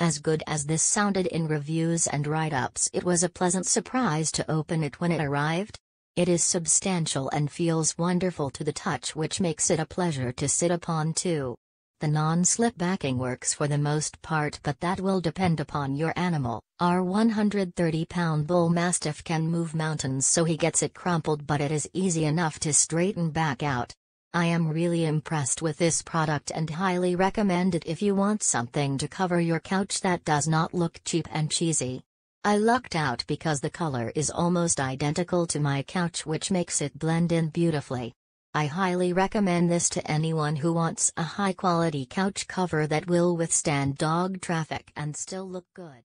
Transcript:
As good as this sounded in reviews and write-ups it was a pleasant surprise to open it when it arrived. It is substantial and feels wonderful to the touch which makes it a pleasure to sit upon too. The non-slip backing works for the most part but that will depend upon your animal. Our 130-pound bull mastiff can move mountains so he gets it crumpled but it is easy enough to straighten back out. I am really impressed with this product and highly recommend it if you want something to cover your couch that does not look cheap and cheesy. I lucked out because the color is almost identical to my couch which makes it blend in beautifully. I highly recommend this to anyone who wants a high quality couch cover that will withstand dog traffic and still look good.